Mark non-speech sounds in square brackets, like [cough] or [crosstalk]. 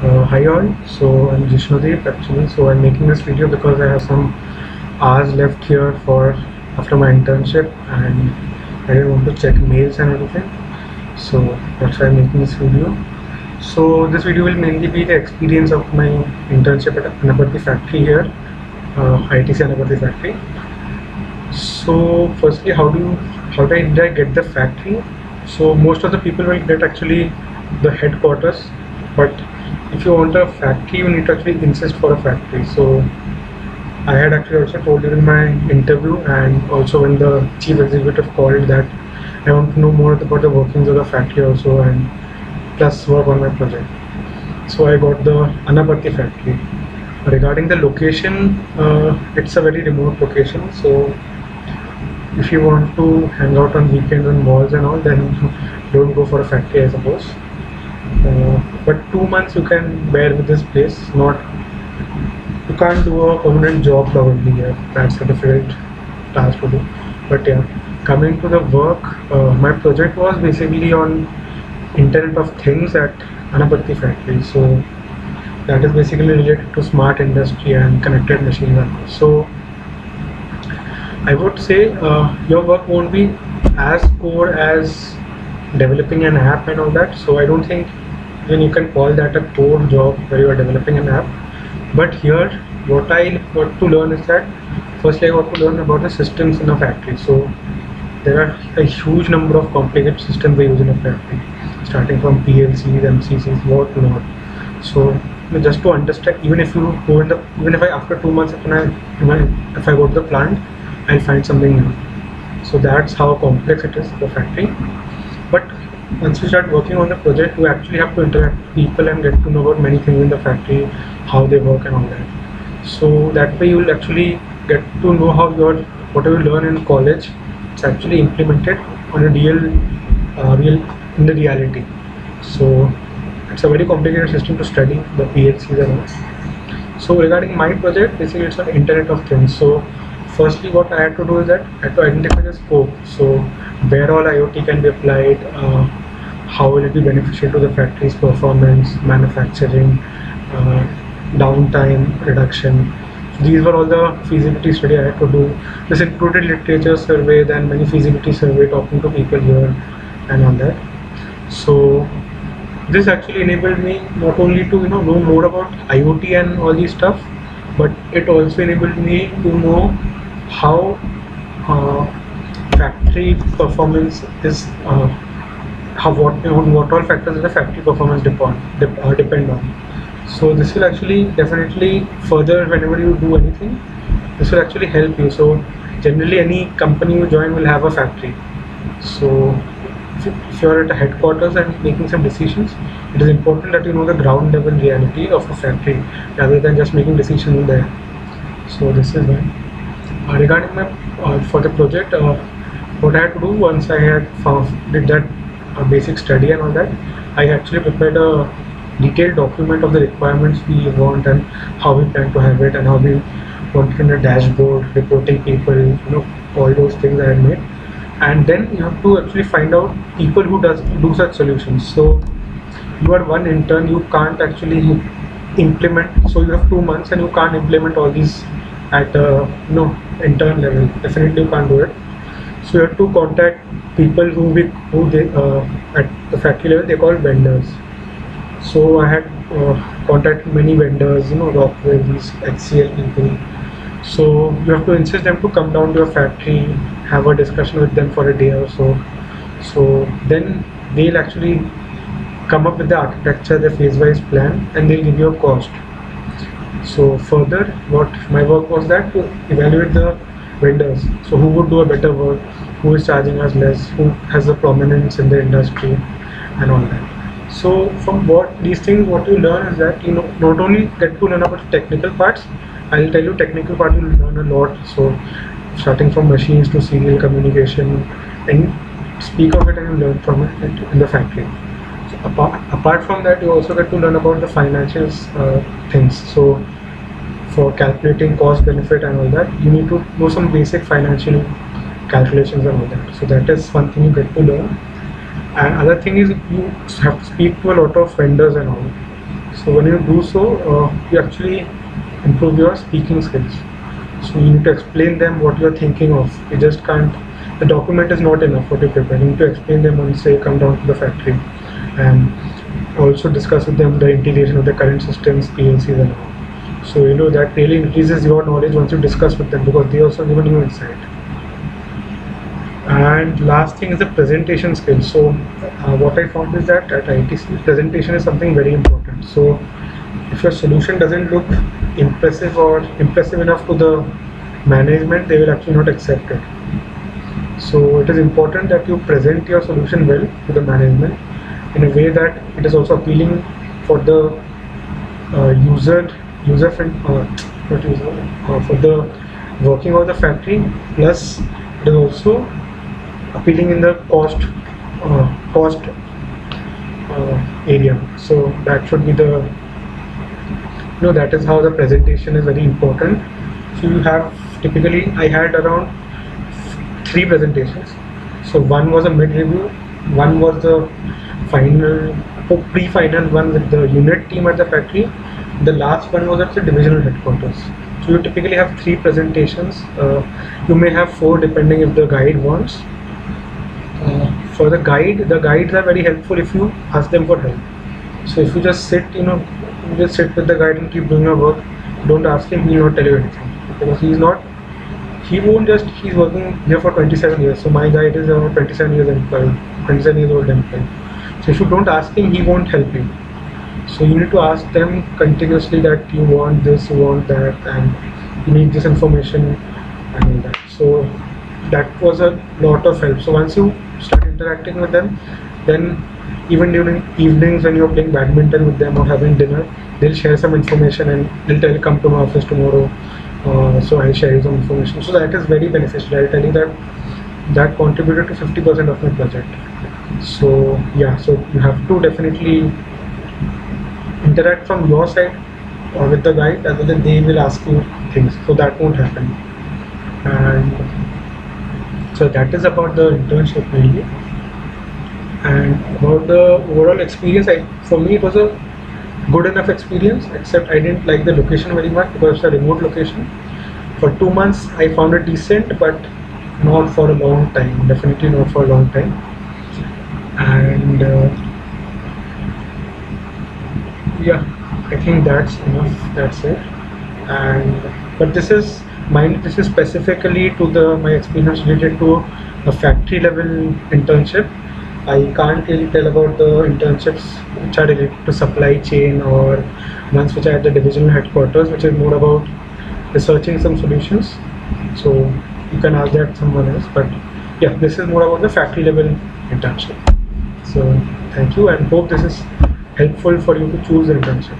Uh, hi all, so I'm Jishnudeep actually. So I'm making this video because I have some hours left here for after my internship and I didn't want to check mails and everything. So that's why I'm making this video. So this video will mainly be the experience of my internship at Anaparti factory here, uh, ITC Anaparti factory. So firstly, how do you, how did I get the factory? So most of the people will get actually the headquarters, but if you want a factory, you need to actually insist for a factory. So I had actually also told during my interview and also when the chief executive called that I want to know more about the workings of the factory also and plus work on my project. So I got the Anaparti factory. Regarding the location, uh, it's a very remote location. So if you want to hang out on weekends and malls and all, then [laughs] don't go for a factory, I suppose. Uh, but two months you can bear with this place. Not you can't do a permanent job probably here. That's a difficult task to do. But yeah, coming to the work, uh, my project was basically on Internet of Things at Anaparti factory. So that is basically related to smart industry and connected machines. So I would say uh, your work won't be as core as developing an app and all that. So I don't think even you can call that a core job where you are developing an app. But here, what I got to learn is that firstly I got to learn about the systems in a factory. So there are a huge number of complicated systems they use in a factory, starting from PLCs, MCCs, what not. So just to understand, even if you go in the, even if I after two months, if I, if I go to the plant, I'll find something new. So that's how complex it is, the factory. But once you start working on the project, you actually have to interact with people and get to know about many things in the factory, how they work and all that. So that way you will actually get to know how your whatever you learn in college, it's actually implemented on a real, uh, real in the reality. So it's a very complicated system to study the PLCs and all. So regarding my project, basically it's an Internet of Things. So firstly what I had to do is that I had to identify the scope. So where all IoT can be applied, uh, how will it be beneficial to the factory's performance, manufacturing, uh, downtime reduction. These were all the feasibility study I had to do. This included literature survey, then many feasibility survey, talking to people here and all that. So this actually enabled me not only to you know know more about IoT and all these stuff, but it also enabled me to know how uh, factory performance is uh, how what on what all factors in the factory performance depend dep uh, depend on. So this will actually definitely further whenever you do anything, this will actually help you. So generally any company you join will have a factory. So if you are at a headquarters and making some decisions, it is important that you know the ground level reality of a factory rather than just making decisions there. So this is why. Uh, regarding my uh, for the project, uh, what I had to do once I had found, did that basic study and all that, I actually prepared a detailed document of the requirements we want and how we plan to have it and how we want it in a dashboard, reporting people, you know, all those things I had made. And then you have to actually find out people who does do such solutions. So you are one intern, you can't actually implement. So you have two months and you can't implement all these at you know intern level. Definitely you can't do it. So you have to contact people who we who they uh, at the factory level they call vendors. So i had uh, contacted many vendors you know rockwell these hcl people so you have to insist them to come down to your factory have a discussion with them for a day or so. So then they'll actually come up with the architecture the phase wise plan and they'll give you a cost so further what my work was that to evaluate the vendors. So who would do a better work who is charging us less who has the prominence in the industry and all that. So from what these things what you learn is that you know not only get to learn about technical parts i'll tell you technical part you learn a lot. So starting from machines to serial communication and speak of it and learn from it in the factory apart, apart from that you also get to learn about the financial uh, things. So for calculating cost benefit and all that you need to know some basic financial calculations and all that. So that is one thing you get to learn. And other thing is you have to speak to a lot of vendors and all. So when you do so uh, you actually improve your speaking skills. So you need to explain them what you're thinking of. You just can't the document is not enough what you prepare. You need to explain them and say come down to the factory and also discuss with them the integration of the current systems PLCs and all. So you know that really increases your knowledge once you discuss with them because they also give a new insight. And last thing is the presentation skills. So uh, what i found is that at itc presentation is something very important. So if your solution doesn't look impressive or impressive enough to the management they will actually not accept it. So it is important that you present your solution well to the management in a way that it is also appealing for the uh, user user friend uh, user uh, for the working of the factory plus it is also appealing in the cost uh, cost uh, area. So that should be the you know that is how the presentation is very important. So you have typically I had around three presentations. So one was a mid review one was the final pre-final one with the unit team at the factory. The last one was at the divisional headquarters. So you typically have three presentations. Uh, you may have four depending if the guide wants. For the guide the guides are very helpful if you ask them for help. So if you just sit you know just sit with the guide and keep doing your work don't ask him he will not tell you anything. Because he's not he won't just he's working here for 27 years. So my guide is around 27 years employee 27 years old employee so if you don't ask him he won't help you. So you need to ask them continuously that you want this you want that and you need this information and all that. So that was a lot of help. So once you start interacting with them then even during evenings when you're playing badminton with them or having dinner they'll share some information and they'll tell you come to my office tomorrow uh, so I'll share you some information. So that is very beneficial. I'll tell you that that contributed to 50% of my project so yeah so you have to definitely interact from your side or uh, with the guide as well as they will ask you things. So that won't happen. And so that is about the internship mainly. And about the overall experience I, for me it was a good enough experience except I didn't like the location very much because it's a remote location. For two months I found it decent but not for a long time definitely not for a long time and uh, yeah I think that's enough. That's it. And but this is mine this is specifically to the my experience related to a factory level internship. I can't really tell about the internships which are related to supply chain or ones which are at the divisional headquarters which is more about researching some solutions. So you can ask that someone else but yeah this is more about the factory level internship so thank you and hope this is helpful for you to choose the internship